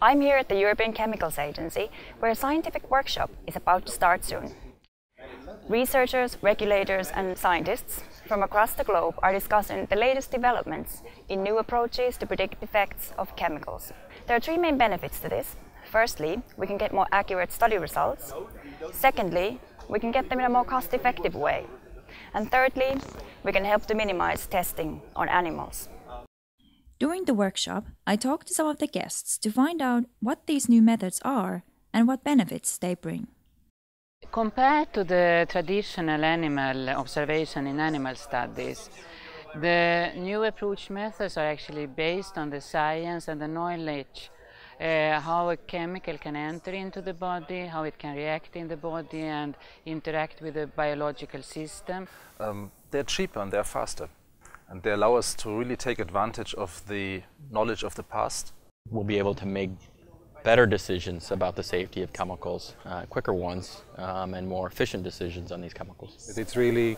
I'm here at the European Chemicals Agency, where a scientific workshop is about to start soon. Researchers, regulators and scientists from across the globe are discussing the latest developments in new approaches to predict effects of chemicals. There are three main benefits to this. Firstly, we can get more accurate study results. Secondly, we can get them in a more cost-effective way. And thirdly, we can help to minimize testing on animals. During the workshop, I talked to some of the guests to find out what these new methods are and what benefits they bring. Compared to the traditional animal observation in animal studies, the new approach methods are actually based on the science and the knowledge uh, how a chemical can enter into the body, how it can react in the body and interact with the biological system. Um, they're cheaper and they're faster and they allow us to really take advantage of the knowledge of the past. We'll be able to make better decisions about the safety of chemicals, uh, quicker ones, um, and more efficient decisions on these chemicals. It's really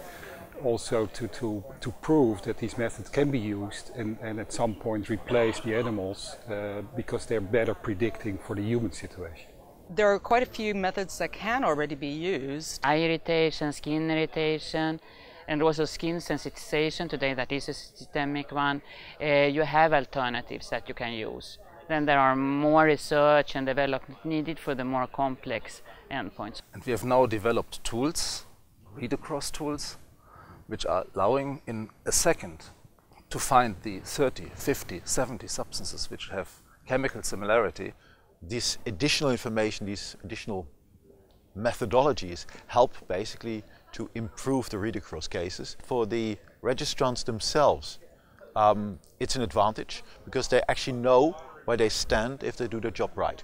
also to, to, to prove that these methods can be used and, and at some point replace the animals uh, because they're better predicting for the human situation. There are quite a few methods that can already be used. Eye irritation, skin irritation, and also skin sensitization today that is a systemic one, uh, you have alternatives that you can use. Then there are more research and development needed for the more complex endpoints. And we have now developed tools, read across tools, which are allowing in a second to find the 30, 50, 70 substances which have chemical similarity. This additional information, these additional methodologies help basically to improve the read-across cases. For the registrants themselves, um, it's an advantage because they actually know where they stand if they do their job right.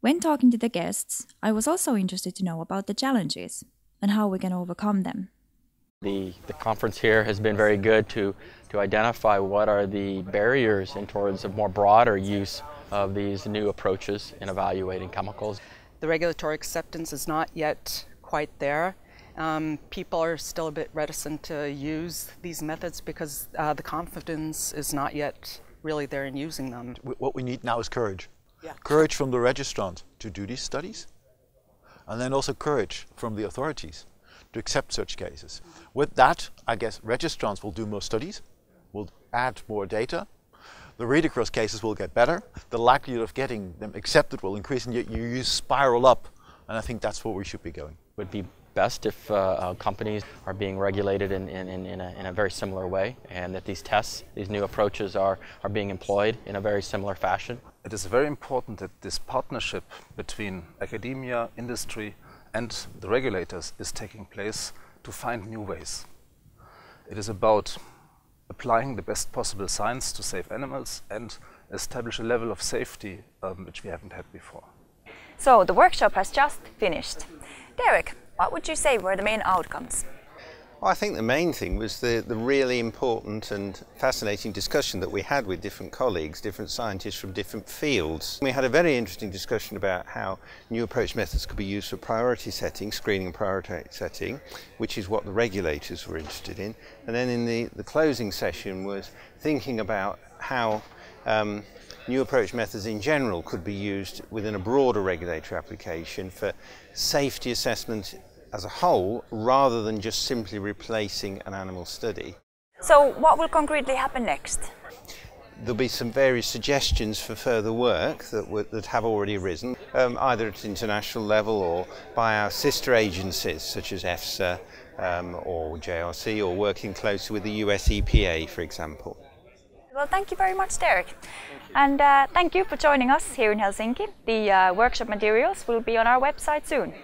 When talking to the guests, I was also interested to know about the challenges and how we can overcome them. The, the conference here has been very good to, to identify what are the barriers in towards a more broader use of these new approaches in evaluating chemicals. The regulatory acceptance is not yet quite there. Um, people are still a bit reticent to use these methods because uh, the confidence is not yet really there in using them. What we need now is courage. Yeah. Courage from the registrant to do these studies, and then also courage from the authorities to accept such cases. With that, I guess registrants will do more studies, will add more data, the read-across cases will get better, the likelihood of getting them accepted will increase, and you, you spiral up, and I think that's what we should be going. Would be best if uh, uh, companies are being regulated in, in, in, a, in, a, very similar way and that these tests, these new approaches are, are being employed in a very similar fashion. It is very important that this partnership between academia, industry and the regulators is taking place to find new ways. It is about applying the best possible science to save animals and establish a level of safety um, which we haven't had before. So the workshop has just finished. Derek, what would you say were the main outcomes? Well, I think the main thing was the, the really important and fascinating discussion that we had with different colleagues, different scientists from different fields. We had a very interesting discussion about how new approach methods could be used for priority setting, screening and priority setting, which is what the regulators were interested in. And then in the, the closing session was thinking about how um, new approach methods in general could be used within a broader regulatory application for safety assessment as a whole rather than just simply replacing an animal study. So what will concretely happen next? There'll be some various suggestions for further work that, that have already arisen, um, either at international level or by our sister agencies such as EFSA um, or JRC or working closely with the US EPA, for example. Well, thank you very much, Derek. And uh, thank you for joining us here in Helsinki. The uh, workshop materials will be on our website soon.